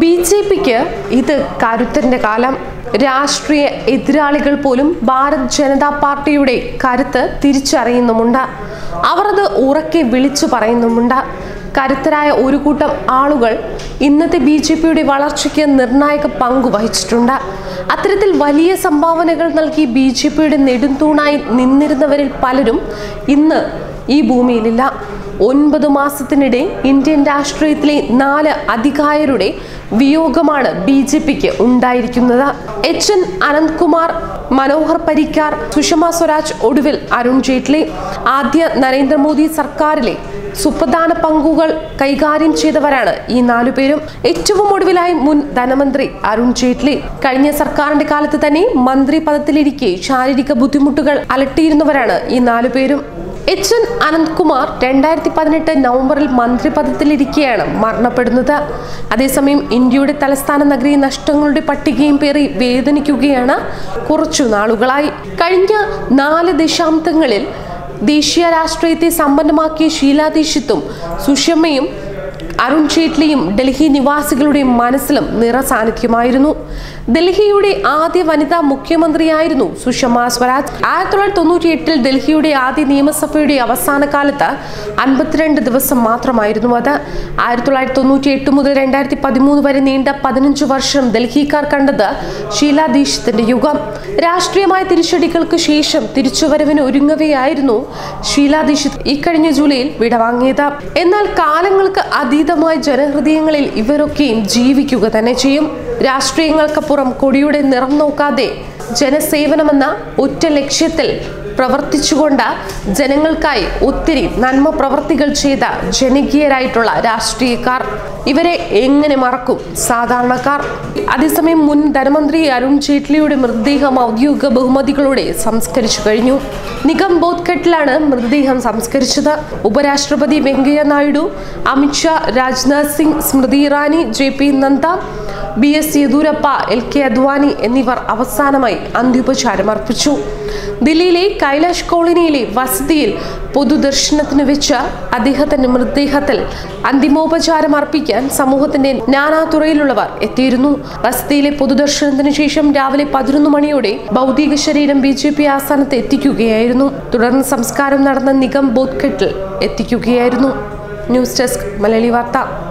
B ജെ പിക്ക് ഇത് കരുത്തിന്റെ കാലം. രാഷ്ട്രീയ എതിരാളികൾ പോലും ഭാരത് ജനതാ പാർട്ടിയുടെ കരുത്ത് തിരിച്ചറിയുന്നുമുണ്ട്. അവർ അത് ഉറക്കെ വിളിച്ചു പറയുന്നുമുണ്ട്. കരുത്തരായ ഒരു കൂട്ടം ആളുകൾ ഇന്നത്തെ ബി ജെ പിയുടെ വളർച്ചയ്ക്ക് നിർണായക പങ്ക് വഹിച്ചിട്ടുണ്ട്. അത്തരത്തിൽ വലിയ സംഭാവനകൾ നൽകി ബി ജെ പിയുടെ നെടുന്തൂണായി നിന്നിരുന്നവരിൽ പലരും ഇന്ന് ഈ ഭൂമിയിലില്ല. ഒൻപത് മാസത്തിനിടെ ഇന്ത്യൻ രാഷ്ട്രീയത്തിലെ നാല് അധികായരുടെ വിയോഗമാണ് ബി ജെ പിക്ക് ഉണ്ടായിരിക്കുന്നത്. എച്ച് എൻ അനന്ത്കുമാർ മനോഹർ പരിക്കാർ സുഷമ സ്വരാജ് ഒടുവിൽ അരുൺ ജെയ്റ്റ്ലി ആദ്യ നരേന്ദ്രമോദി സർക്കാരിലെ സുപ്രധാന പങ്കുകൾ കൈകാര്യം ചെയ്തവരാണ് ഈ നാലുപേരും ഏറ്റവും ഒടുവിലായി മുൻ ധനമന്ത്രി അരുൺ ജെയ്റ്റ്ലി. കഴിഞ്ഞ സർക്കാരിന്റെ കാലത്ത് തന്നെ മന്ത്രി പദത്തിലിരിക്കെ ശാരീരിക ബുദ്ധിമുട്ടുകൾ അലട്ടിയിരുന്നവരാണ് ഈ നാലുപേരും എച്ച് എൻ അനന്ത്കുമാർ രണ്ടായിരത്തി പതിനെട്ട് നവംബറിൽ മന്ത്രിപദത്തിലിരിക്കെയാണ് മരണപ്പെടുന്നത്. അതേസമയം ഇന്ത്യയുടെ തലസ്ഥാന നഗരി നഷ്ടങ്ങളുടെ പട്ടികയും പേറി വേദനിക്കുകയാണ് കുറച്ചു നാളുകളായി. കഴിഞ്ഞ നാല് ദശാബ്ദങ്ങളിൽ ദേശീയ രാഷ്ട്രീയത്തെ സമ്പന്നമാക്കിയ ഷീലാ ദീക്ഷിത്തും സുഷമയും അരുൺ ജെയ്റ്റ്ലിയും ഡൽഹി നിവാസികളുടെ മനസ്സിലും നിറസാന്നിധ്യമായിരുന്നു ഡൽഹിയുടെ ആദ്യ വനിതാ മുഖ്യമന്ത്രിയായിരുന്നു സുഷമ സ്വരാജ്. ആയിരത്തി തൊള്ളായിരത്തി തൊണ്ണൂറ്റി എട്ടിൽ ഡൽഹിയുടെ ആദ്യ നിയമസഭയുടെ അവസാന കാലത്ത് അൻപത്തിരണ്ട് ദിവസം മാത്രമായിരുന്നു അത്. ആയിരത്തി തൊള്ളായിരത്തി തൊണ്ണൂറ്റി എട്ട് മുതൽ രണ്ടായിരത്തി പതിമൂന്ന് വരെ നീണ്ട പതിനഞ്ച് വർഷം ഡൽഹിക്കാർ കണ്ടത് ശീലാദീക്ഷത്തിന്റെ യുഗം. രാഷ്ട്രീയമായ തിരിച്ചടികൾക്ക് ശേഷം തിരിച്ചുവരവിന് ഒരുങ്ങവെയായിരുന്നു ശീലാദീക്ഷിത്. ഇക്കഴിഞ്ഞ ജൂലൈയിൽ വിടവാങ്ങിയത്. എന്നാൽ കാലങ്ങൾക്ക് അതീതമായ ജനഹൃദയങ്ങളിൽ ഇവരൊക്കെയും ജീവിക്കുക തന്നെ ചെയ്യും. രാഷ്ട്രീയങ്ങൾക്കപ്പുറം കൊടിയുടെ നിറം നോക്കാതെ ജനസേവനമെന്ന ഒറ്റ ലക്ഷ്യത്തിൽ പ്രവർത്തിച്ചുകൊണ്ട് ജനങ്ങൾക്കായി ഒത്തിരി നന്മ പ്രവർത്തികൾ ചെയ്ത ജനകീയരായിട്ടുള്ള രാഷ്ട്രീയക്കാർ. ഇവരെ എങ്ങനെ മറക്കും? സാധാരണക്കാർ. അതേസമയം മുൻ ധനമന്ത്രി അരുൺ ജെയ്റ്റ്ലിയുടെ മൃതദേഹം ഔദ്യോഗിക ബഹുമതികളോടെ സംസ്കരിച്ചു കഴിഞ്ഞു. നിഗം ബോധ്ഘട്ടിലാണ് മൃതദേഹം സംസ്കരിച്ചത്. ഉപരാഷ്ട്രപതി വെങ്കയ്യ നായിഡു അമിത്ഷാ രാജ്നാഥ് സിംഗ് സ്മൃതി ഇറാനി ജെ പി നന്ദ ബി എസ് യെദ്യൂരപ്പ എൽ കെ അദ്വാനി എന്നിവർ അവസാനമായി അന്ത്യോപചാരം അർപ്പിച്ചു. ദില്ലിയിലെ കൈലാഷ് കോളനിയിലെ വസതിയിൽ പൊതുദർശനത്തിന് വെച്ച് അദ്ദേഹത്തിന്റെ മൃതദേഹത്തിൽ അന്തിമോപചാരം അർപ്പിക്കാൻ സമൂഹത്തിന്റെ നാനാതുറയിലുള്ളവർ എത്തിയിരുന്നു. വസതിയിലെ പൊതുദർശനത്തിന് ശേഷം രാവിലെ പതിനൊന്ന് മണിയോടെ ഭൗതിക ശരീരം ബി ജെ പി ആസ്ഥാനത്ത് എത്തിക്കുകയായിരുന്നു. തുടർന്ന് സംസ്കാരം നടന്ന നിഗം ബോധ്ഘട്ടിൽ എത്തിക്കുകയായിരുന്നു. ന്യൂസ് ഡെസ്ക് മലയാളി വാർത്ത.